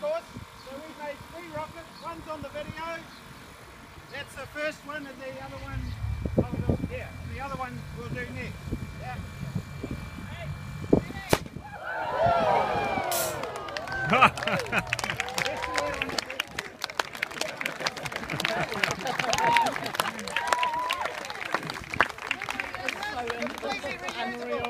course. So we made three rockets. One's on the video. That's the first one and the other one, oh, yeah, and the other one we'll do next. Yeah. Unreal.